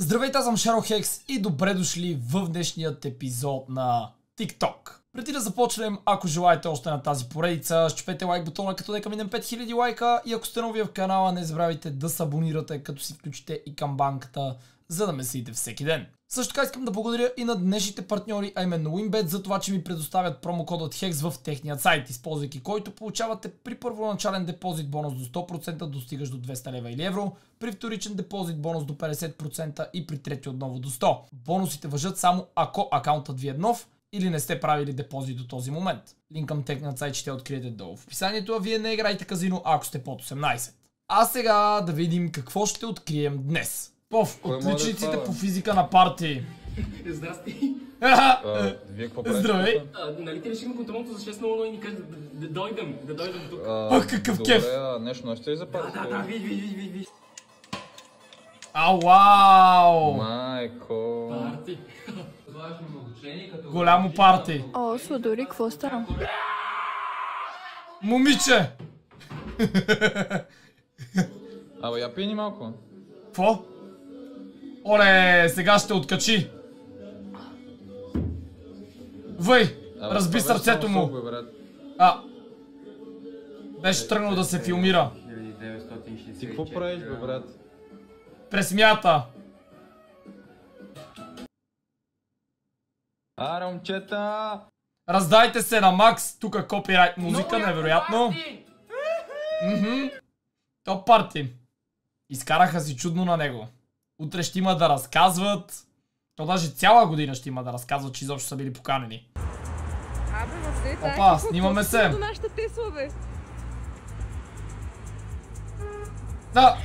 Здравейте, аз съм Шаро Хекс и добре дошли в днешният епизод на TikTok. Преди да започнем, ако желаете още на тази поредица, щупете лайк бутона, като дека минем 5000 лайка и ако сте нови в канала, не забравяйте да се абонирате, като си включите и камбанката, за да ме следите всеки ден. Също така искам да благодаря и на днешните партньори, а именно WinBet, за това, че ми предоставят промокодът HEX в техният сайт, използвайки който получавате при първоначален депозит бонус до 100%, достигаш до 200 лева или евро, при вторичен депозит бонус до 50% и при трети отново до 100. Бонусите въжат само ако акаунтът ви е нов или не сте правили депозит до този момент. Линк към техният сайт ще откриете долу в описанието, а вие не играйте казино, ако сте под 18. А сега да видим какво ще открием днес. Пов, отличниците по физика на парти. Здрасти. Аха, А, вие какво правите? Здравей. А, нали ти решихме контролното за 6.00 и ни кажа да, да, да дойдем, да дойдем тук. А, Ах, какъв добре, кеф. а нещо носите ли за Да, да, да, ви, ви, ви, ви, ви. А, вау! Майко. Парти. Голямо парти. О, Сладори, какво става? Момиче! Абе, я пини малко. Какво? Оле, сега ще откачи. Въй! Абе, Разби сърцето му. бе, брат. А! Беше тръгнал да се филмира. Ти какво правиш, бе, брат? Пресмята. Аре, момчета! Раздайте се на Макс. Тук копирайт музика, невероятно. Топ парти. Изкараха си чудно на него. Утре ще има да разказват. То даже цяла година ще има да разказват, че изобщо са били поканени. Абе, въобще Опа, снимаме се. До нашата Тесла, бе. Да.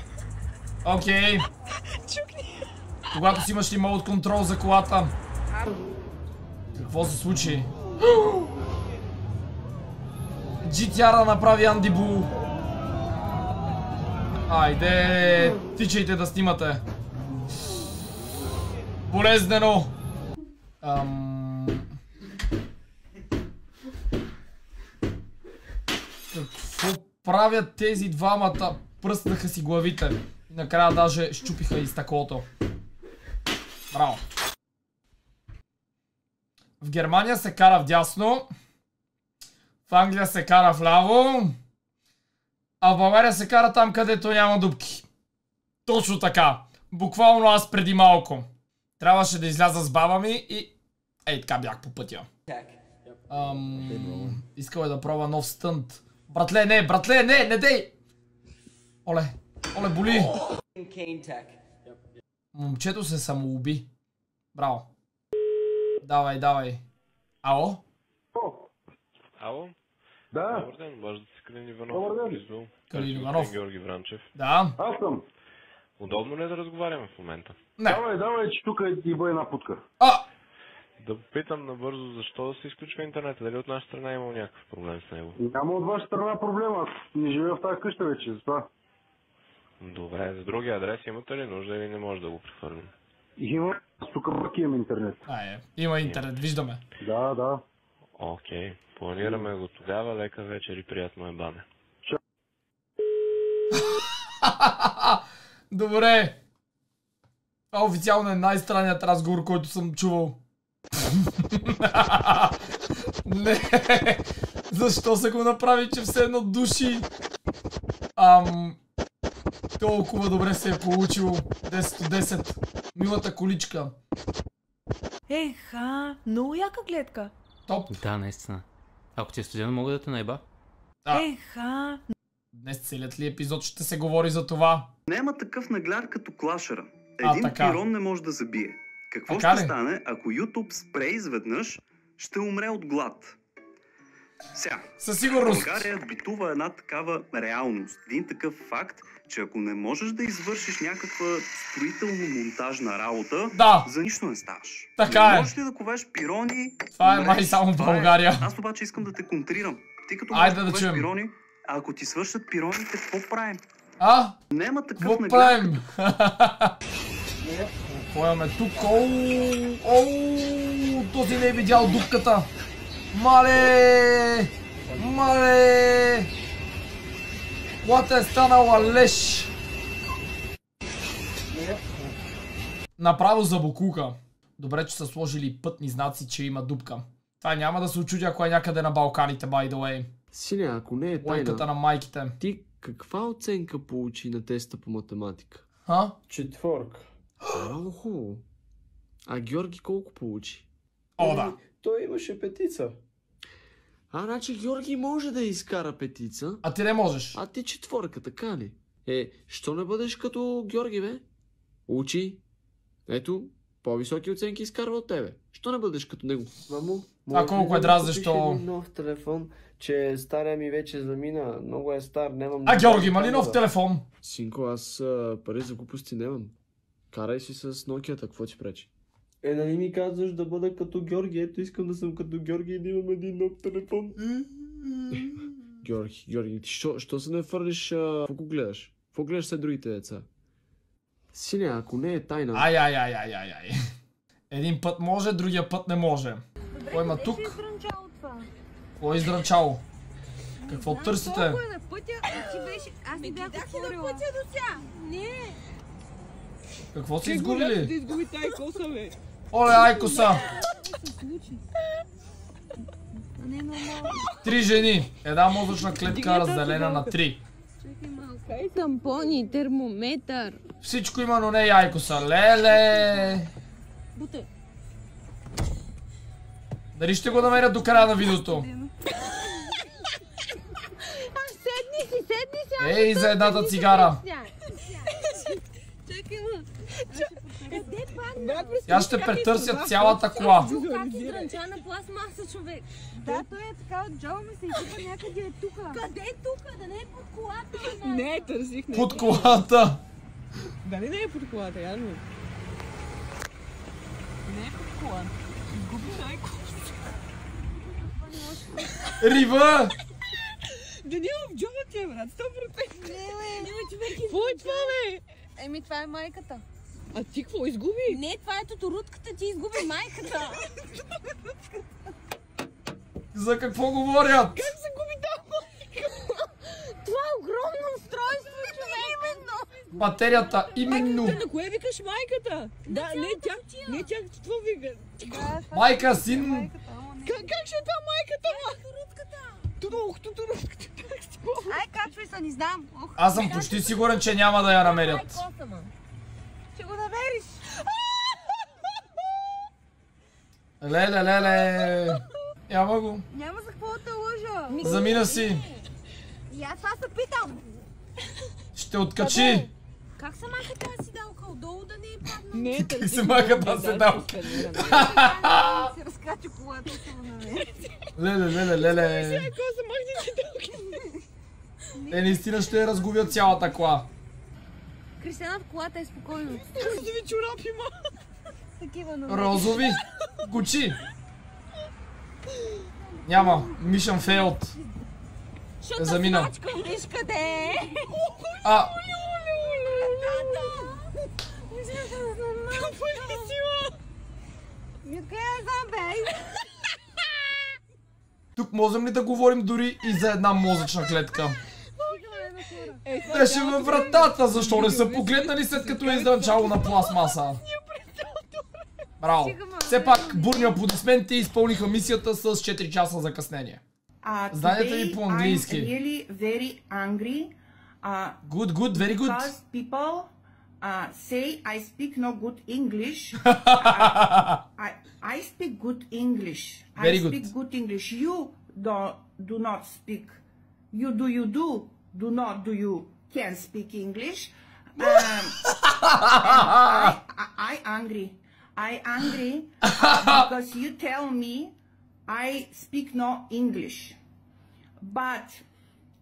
Окей. Когато си имаш ли мод контрол за колата. Какво се случи? GTR направи Анди Бул. Айде, тичайте да снимате. Болезнено. Ам... Какво правят тези двамата? Пръснаха си главите. Накрая даже щупиха и стъклото. Браво. В Германия се кара вдясно. В Англия се кара вляво. А в България се кара там, където няма дупки. Точно така. Буквално аз преди малко. Трябваше да изляза с баба ми и... Ей, така бях по пътя. Ам... Искал е да пробва нов стънт. Братле, не, братле, не, не дей! Оле, оле, боли. Момчето се самоуби. Браво. Давай, давай. Ало? Ало? Да, Добър ден, може да се Калин Иванов. Добър ден. Калин Иванов. Георги Вранчев. Да. аз съм. Удобно ли е да разговаряме в момента? Не. Давай, давай, че тук идва една путка. А! Да попитам набързо защо да се изключва интернета. Дали от наша страна е имал някакъв проблем с него? Няма от ваша страна проблема, аз не живея в тази къща вече, затова. Добре, за други адрес имате ли нужда или не може да го прехвърлим? Има, тук пък имам интернет. А, е. Има интернет, виждаме. Да, да. Окей, планираме го тогава. Лека вечер и приятно е бане. Добре. Това официално е най-странният разговор, който съм чувал. Не. Защо се го направи, че все едно души? Ам... Толкова добре се е получило. 10 от 10. Милата количка. Еха, много яка гледка. Топ. Да, наистина. Ако ти е студено, мога да те наеба. А. Еха, Днес целият ли епизод ще се говори за това? Няма такъв нагляд като клашера. А, Един така. пирон не може да забие. Какво Така ще ли? стане, ако YouTube спре изведнъж, ще умре от глад. Сега, Със сигурност. България битува една такава реалност. Един такъв факт, че ако не можеш да извършиш някаква строително-монтажна работа, Да. за нищо не ставаш. Така не е. можеш ли да ковеш пирони? Това е май само в е. България. Аз обаче искам да те контрирам. Ти като Айде да да ковеш чуем. пирони, а ако ти свършат пироните, какво правим? А? Няма такъв Какво нагляд правим? Какво имаме тук? Оу, оу, този не е видял дупката. Мале! Мале! Колата е станала леш. Направо за бокука. Добре, че са сложили пътни знаци, че има дупка. Това няма да се очуди, ако е някъде на Балканите, by the way. Синя, ако не е тайна, на майките. ти каква оценка получи на теста по математика? А? Четворка. Много хубаво. А Георги колко получи? О, да. Той имаше петица. А, значи Георги може да изкара петица, А ти не можеш. а ти четворка, така ли? Е, що не бъдеш като Георги, бе? Учи. Ето, по-високи оценки изкарва от тебе. Що не бъдеш като него? Мамо, А колко е дразнещо. нов телефон, че стария ми вече замина. Много е стар, нямам... А Георги, има ли нов телефон? Синко, аз а, пари за глупости нямам. Карай си с Nokia, какво ти пречи? Е, нали ми казваш да бъда като Георги? Ето искам да съм като Георги и да имам един нов телефон. Георги, Георги, ти що, що се не фърлиш, какво гледаш? Какво гледаш след другите деца? Синя, ако не е тайна, Ай, ай, ай, ай, ай, ай. Един път може, другия път не може. Кой има тук? издрънчало това. Кой е издранчал? Какво търсите? Колко е на пътя, а ти беше... Аз не бях отворила. на пътя до сега. Не. Какво са изгубили? изгуби тази коса, бе. Оле, айкоса! Три жени. Една мозъчна клетка разделена на три. Тампони, термометър. Всичко има, но не и айкоса. Леле! Бута. Дали ще го намерят до края на видеото? Седни си, седни си. Ей, за едната цигара. Чакай, ма. Къде падна? Аз ще претърся цялата кола. Как издранчана пластмаса, човек. Да, той е така от джоба ми се изсипа някъде е тука. Къде е тука? Да не е под колата. Не, търсих. Не. Под колата. Дали не е под колата, явно? Колата. Губи майко. Рива! Да няма в джоба ти, е, брат. 100%. Не, бе. Човек. Какво е това, бе? Еми, това е майката. А ти какво изгуби? Не, това е тоторутката, ти изгуби майката. За какво говорят? Как се губи тази майка? Това е огромно устройство, човек. Именно. Батерията, именно. Ти на кое викаш майката? Да, не тя. Не тя, какво вика? Майка, син. Как, как ще е това майката, ма? Турутката. Как си го? Ай, качвай се, не знам. Ох, Аз съм почти сигурен, че няма да я намерят. Ще го намериш. Леле, леле. Няма го. Няма за какво да лъжа. Замина си. И аз това се питам. Ще откачи. Как се маха тази седалка? Отдолу да не е падна. Не, Как се маха тази седалка? Се разкача колата го намери. Леле, леле, леле. Какво се махне седалки? Те наистина ще я разгубят цялата кола. Кристиана в колата е спокойно. Розови чорапи, ма. Такива но. Розови. Гучи. Няма. Mission failed. Защото замина. смачкам, виж къде е. А, Какво е сила? Ми откъде я знам, бе? тук можем ли да говорим дори и за една мозъчна клетка? Е, Беше във вратата, защо не са погледнали след като е издълчало на пластмаса? Браво! Все пак бурни аплодисменти изпълниха мисията с 4 часа закъснение. Uh, Знаете ли today по английски? I'm really very angry uh, Good, good, very good. because people uh, say I speak no good English. I, I, I speak good English. Very I good. speak good English. You do, do not speak. You do, you do, do not do you can speak English. Um, I, I, I angry. I angry because you tell me I speak no English. But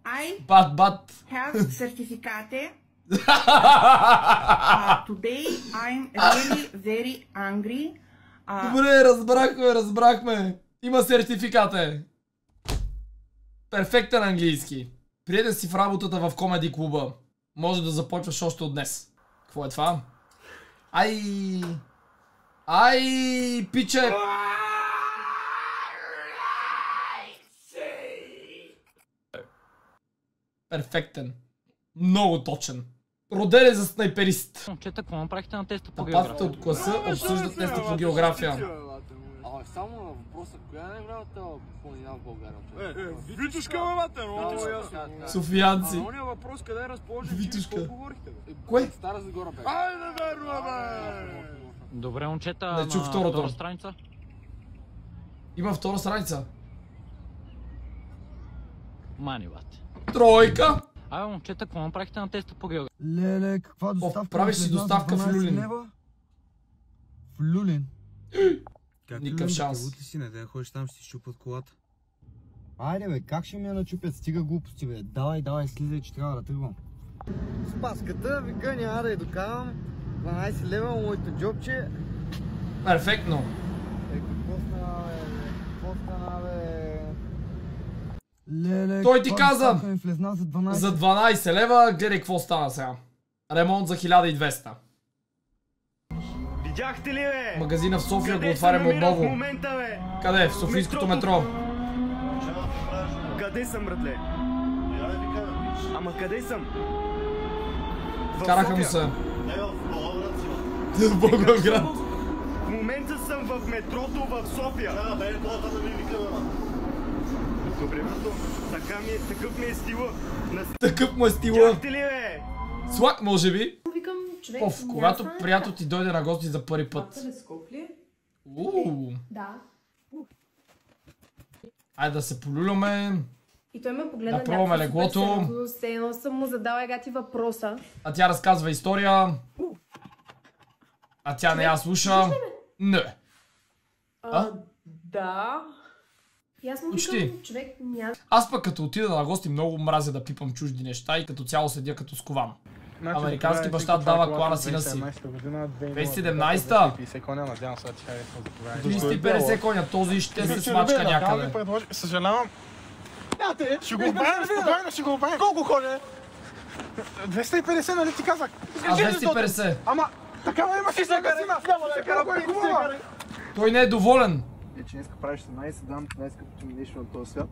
I but, but. have certificate uh, today I'm really very angry Uh, Добре, разбрахме, разбрахме. Има сертификат е. Перфектен английски. Приеде си в работата в комеди клуба. Може да започваш още от днес. Какво е това? Ай! Ай, пиче! Перфектен. Много точен. Роден е за снайперист. Момчета, какво направихте на теста по Папата от класа обсъждат теста по география. А, само на въпроса, коя е най-голямата планина в България? Е, е, Витушка, бе, мате, много ясно. да, да. Софиянци. А ония въпрос, къде е разположен? Витушка. Какво говорихте? бе? Кое? Стара Загора бе. Айде, верно, бе! Добре, момчета, Не чух на второто. втора страница. Има втора страница. Мани, бате. Тройка. Абе, момчета, какво направихте на теста по география? Леле, каква доставка? правиш си доставка в 12 Люлин. лева? В Люлин? Никакъв шанс. Лут ли си, не да ходиш там, ще си щупат колата. Айде бе, как ще ми я начупят? Стига глупости бе. Давай, давай, слизай, че трябва да тръгвам. Спаската ви гъня, а да я докарам. 12 лева, моето джобче. Перфектно. Е, какво стана, бе? Какво стана, бе? Леле, Той ти каза. за 12 За 12 лева, гледай какво стана сега. Ремонт за 1200. Видяхте ли, бе? Магазина в София го Къде отваряме намира отново. момента, бе? Къде? В Софийското метро. Къде съм, братле? Ама къде съм? Караха му се. В Благоевград. В момента съм в метрото в София. Да, бе, това да ми Добре. Така ми е, такъв ми е стила. На... Такъв му е стила. Видяхте ли, бе? Слак, може би. Викам, човек, Оф, когато приятел ти дойде на гости за първи път. Телескоп ли? Уу. Да. Айде да се полюляме. И той ме погледна Да пробваме леглото. все едно съм му задала гати въпроса. А тя разказва история. А тя не я слуша. Не. А? Да. И аз му Почти. викам, човек, няма... Аз пък като отида на гости много мразя да пипам чужди неща и като цяло седя като скован. Значи, Американски баща дава кола на сина си. 2017-та? 50 коня, надявам се, че харесва за 350 коня, този ще се смачка някъде. Съжалявам. Няте, Ще го оправим, спокойно, ще го оправим. Колко коня? 250, нали ти казах? А 250. Ама, такава има си сега кара пари хубава. Той не е доволен. Е, че днеска правиш 17, дам най-скъпото ми нещо на този свят.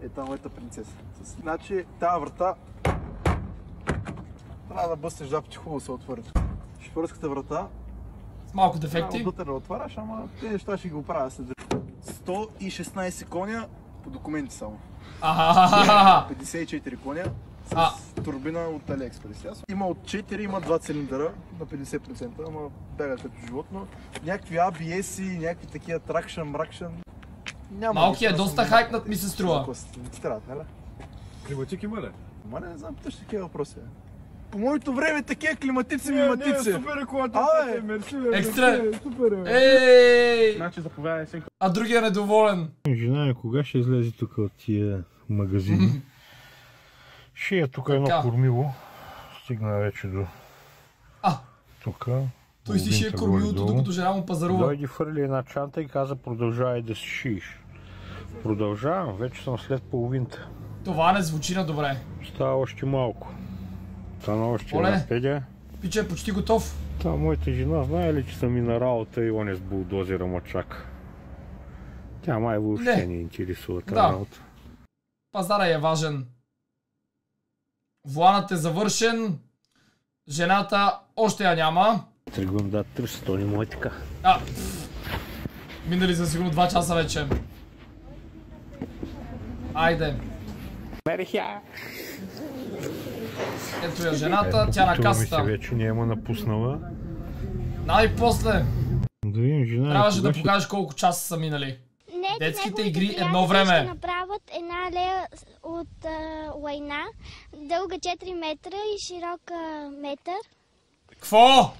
Е тази моята принцеса. С- Значи, тази врата трябва да бъснеш два пъти хубаво се отвори. Шофьорската врата С малко дефекти. Трябва отвътре да отваряш, ама тези неща ще ги оправя след 116 коня по документи само. Ахахахаха. 54 коня с А. турбина от AliExpress. Аз- Има от 4, има 2 цилиндъра на 50%, ама бяга като животно. Някакви ABS и някакви такива тракшън, мракшън. Няма. Малкият ги, е доста хайпнат ми се струва. Трябват, нали? Климатик има ли? Ма не, не знам, тъж такива въпроси. По моето време такива климатици ми матици. супер е колата, Абе, мерси, Екстра. Супер е. Ей! Значи заповядай си. А другия е недоволен. Жена кога ще излезе тук от тия магазини? ще е тук едно кормило. Стигна вече до... А. Тук. Той си шие кормилото, докато жена му пазарува. Дойде фърли една чанта и каза продължавай да си шиеш. Продължавам, вече съм след половинта. Това не звучи на добре. Става още малко. Стана още Оле. една педя. Пича е почти готов. Та моята жена знае ли, че съм и на работа и он е с булдозера ма чака. Тя май въобще Не. не, интересува тази Да. работа. Пазара е важен. Вланът е завършен. Жената още я няма. Тръгвам да търся, то не му е така. А, минали за сигурно 2 часа вече. Айде. Ето я жената, тя на Опитваме се касата. вече няма напуснала. Най-после Да видим жена. трябваше кога да покажеш колко часа са минали. Детските игри едно време. Ще направят една алея от а, лайна, дълга 4 метра и широка метър. Кво?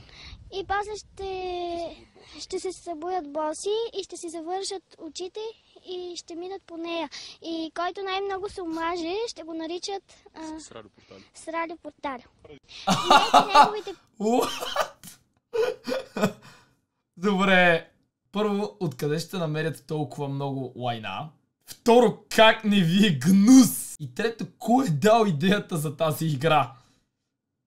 И после ще, ще се събудят боси и ще си завършат очите и ще минат по нея. И който най-много се омаже, ще го наричат а, Срали портали. И нека неговите Добре. Първо, откъде ще намерят толкова много лайна? Второ, как не ви е гнус? И трето, кой е дал идеята за тази игра?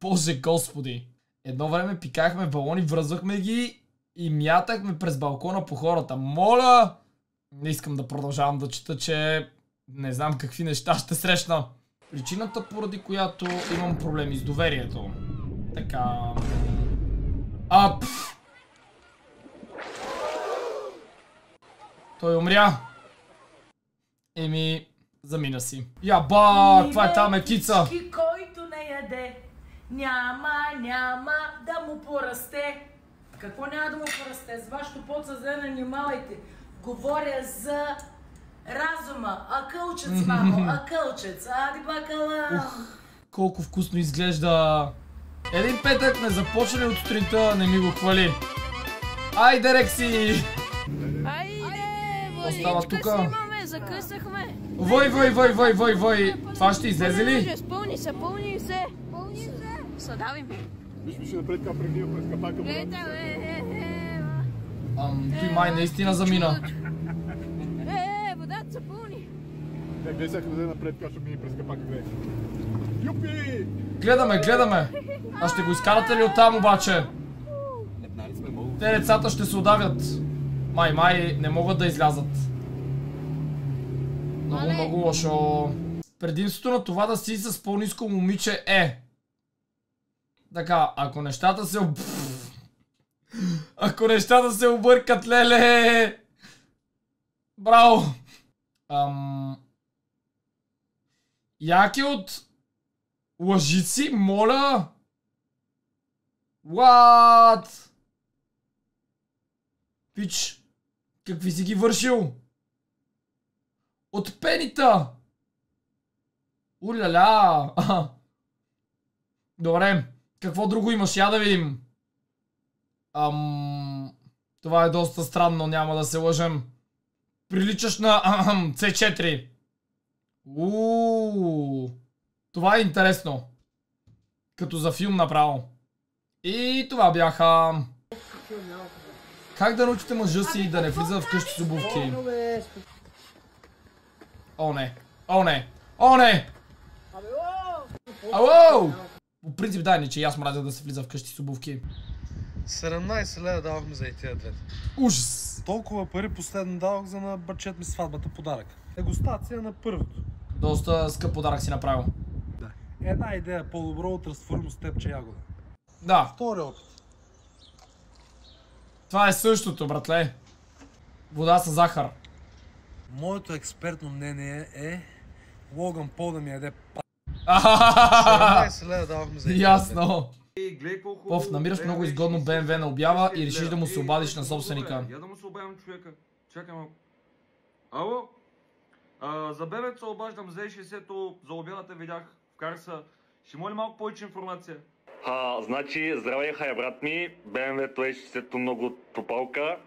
Боже господи. Едно време пикахме балони, връзвахме ги и мятахме през балкона по хората. Моля! Не искам да продължавам да чета, че не знам какви неща ще срещна. Причината, поради която имам проблеми с доверието. Така. А, пф. Той умря. Еми, замина си. Я ба, каква е тази мекица? Всички, който не яде, няма, няма да му порасте. Какво няма да му порасте? С вашето подсъзнание внимавайте. Говоря за разума. Акълчец, мамо, акълчец. Ади бакала. Колко вкусно изглежда. Един петък не започне от сутринта, не ми го хвали. Айде, Рекси! Става тука? си имаме, закъсахме. Вой, вой, вой, вой, вой, вой! Това ще излезе ли? Може, Спълни се, пълни се. Пълни се. Съдавим. Виж ми напред как премия през капака. Гледайте, бе, е, е, Ам, той май наистина замина. е, е, водата са пълни. Не, гледай сега да напред, как ще мини през капака, гледай. Юпи! Гледаме, гледаме. А ще го изкарате ли оттам обаче? Те децата ще се удавят. Май, май, не могат да излязат. Много, много лошо. Предимството на това да си с по-низко момиче е... Така, ако нещата се... Ако нещата се объркат, леле! Браво! Ам... Яки от лъжици, моля! What? Пич, какви си ги вършил? От пенита! Уляля! Добре, какво друго имаш? Я да видим. Ам... Това е доста странно, няма да се лъжем. Приличаш на ахам, C4. Ууу. Това е интересно. Като за филм направо. И това бяха... Как да научите мъжа си да не влиза в къщи с обувки? О, не. О, не. О, не! Ало! По принцип, дай ни, че и аз мразя да се влиза в къщи с обувки. 17 лева давахме за и тия двете. Ужас! Толкова пари последно давах за на бачет ми сватбата подарък. Дегустация на първото. Доста скъп подарък си направил. Една идея е по-добро от разтворимо с тебче ягода. Да. Втори опит. Това е същото, братле. Вода с захар. Моето експертно мнение е Логан Пол да ми яде п... Ахахахаха. 17 лева давахме за и тия Ясно. Пов, намираш много изгодно BMW на обява и решиш да му се обадиш на собственика. Я да му се обадим човека. Чакай малко. Ало? А, за бебето се обаждам за 60-то, за обядата видях в Карса. Ще моля малко повече информация. А, значи, здравей, хай, брат ми. BMW-то е 60 много топалка.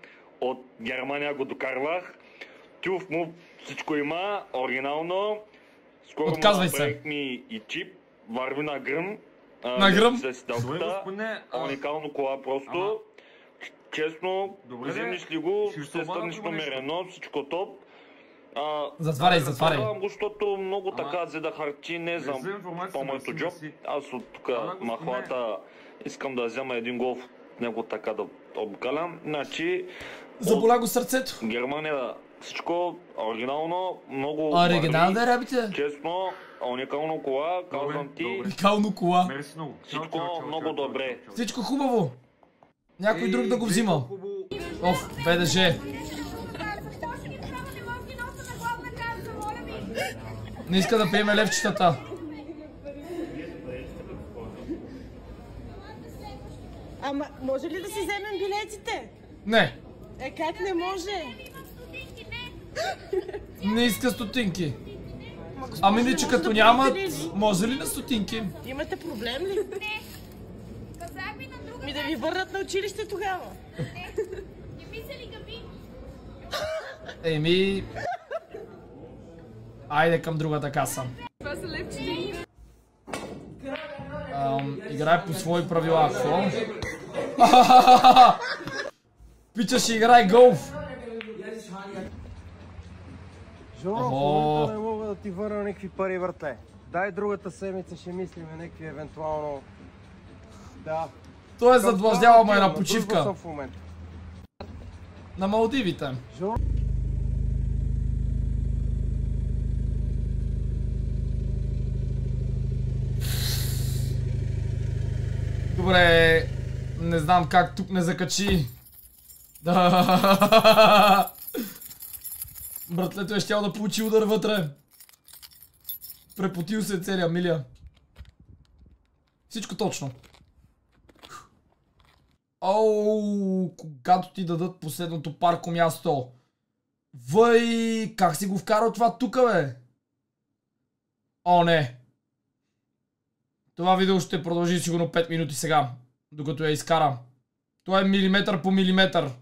От Германия го докарвах. Тюф му всичко има, оригинално. Скоро му Отказвай се. направих ми и чип. Върви на гръм. А, На гръм? С седалката. Уникално кола просто. Честно, Добре, вземеш ли го, се стъпнеш номерено, всичко топ. А, Затваряй, затваряй. предлагам го, защото много така взе да харчи, не за за информацията, по-моето мерси, джоб. Аз от тук махлата искам да взема един гол в него така да обкалям. Значи, Заболя го сърцето. Германия всичко оригинално, много Оригинално да върви. работите. Честно, уникално кола, казвам ти. Уникално кола. Всичко много добре. Всичко хубаво. Някой друг да го взима. Оф, БДЖ. Не иска да приеме левчетата. Ама, може ли да си вземем билетите? Не, Е, как не може? не иска стотинки. Ами не, че като нямат, може ли на стотинки? Имате проблем ли? Не. Ми да ви върнат на училище тогава. Еми... Айде към другата каса. Ам, играй по свои правила. Какво? Пича ще играй голф. Жоро, в момента не мога да ти върна никакви пари, братле. Дай другата седмица ще мислим някакви евентуално... Да. Той е Към задлъжняла това ме на почивка. На Малдивите. Жоро, Добре, не знам как тук не закачи. Да. Братлето е щял да получи удар вътре. Препотил се целия миля. Всичко точно. Оу, когато ти дадат последното парко място. Въй, как си го вкарал това тука, бе? О, не. Това видео ще продължи сигурно 5 минути сега, докато я изкарам. Това е милиметър по милиметър.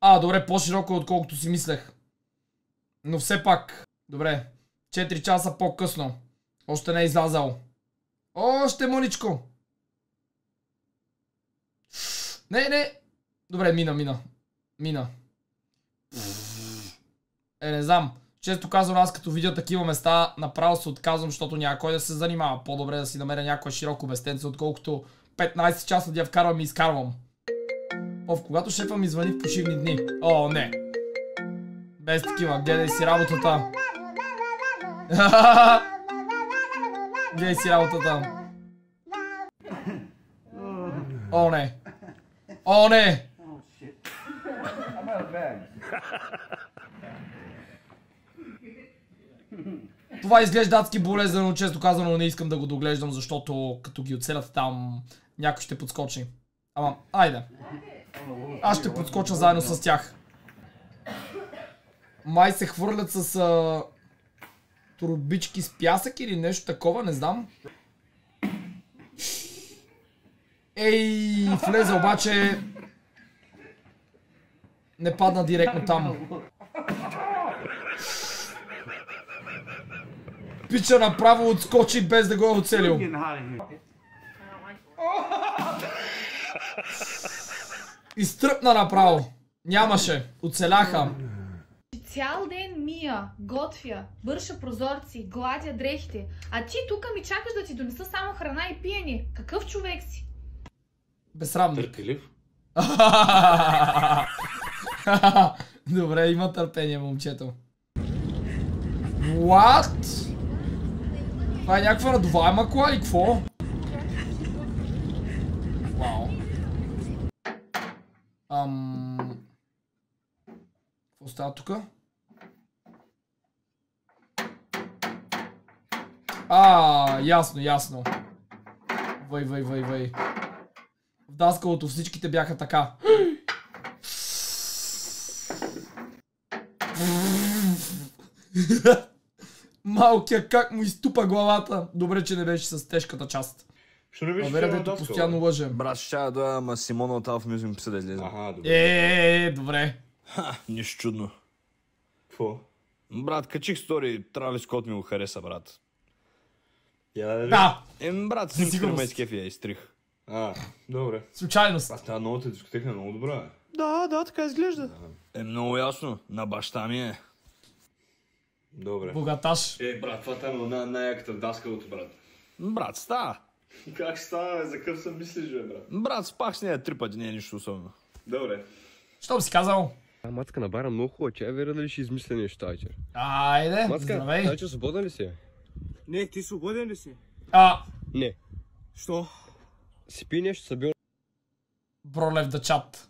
А, добре, по-широко отколкото си мислех. Но все пак, добре, 4 часа по-късно. Още не е излязал. Още мъничко. Не, не. Добре, мина, мина. Мина. Е, не знам. Често казвам, аз като видя такива места, направо се отказвам, защото няма кой да се занимава. По-добре да си намеря някое широко местенце, отколкото 15 часа да я вкарвам и изкарвам. Ов, когато шефа ми звъни в почивни дни. О, не. Без такива, гледай си работата. гледай си работата. О, не. О, не! Това изглежда адски болезнено, често казано не искам да го доглеждам, защото като ги оцелят там, някой ще подскочи. Ама, айде. Аз ще подскоча заедно с тях. Май се хвърлят с а, турбички с пясък или нещо такова, не знам. Ей, влезе обаче... Не падна директно там. Пича направо отскочи без да го е оцелил. Изтръпна направо. Нямаше. Оцеляха. Цял ден мия, готвя, бърша прозорци, гладя дрехите, а ти тук ми чакаш да ти донеса само храна и пиене. Какъв човек си? Безсрамник. Търпелив? Добре, има търпение, момчето. What? Това е някаква надуваема кола или какво? Вау. Ам... Какво става тука? А, ясно, ясно. Въй, въй, въй, въй. В даскалото всичките бяха така. Малкия как му изтупа главата. Добре, че не беше с тежката част. Що не беше постоянно лъже. Брат, ще да дойда, ама Симона от Music ми писа да излезе. Ага, добре. Е, е, добре. Ха, нищо чудно. Какво? Брат, качих стори, Травис Скот ми го хареса, брат. Я да. Да. Е, брат, снимката ме изкефи я изтрих. А, добре. Случайност. А тази новата дискотека е много добра. Да, да, така изглежда. Е, много ясно. На баща ми е. Добре. Богаташ. Е, брат, това е на най-яката в даскалото, брат. Брат, става. Как става, бе? За къв съм мислиш, бе, брат? Брат, спах с нея три пъти, не е нищо особено. Добре. Що си казал? А, Мацка на бара много хубава. Тя е верна дали ще измисля нещо тази вечер. Айде, Мацка, здравей. тази вечер свободен ли си? Не, ти свободен ли си? А, Не. Що? Си пи нещо, са бил Бролев да чат.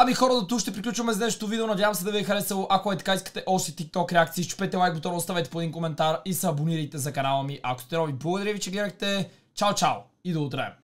Ами хора, до тук ще приключваме с днешното видео. Надявам се да ви е харесало. Ако е така искате още TikTok реакции, щупете лайк бутона, оставете по един коментар и се абонирайте за канала ми. Ако сте нови, благодаря ви, че гледахте. Чао, чао и до утре.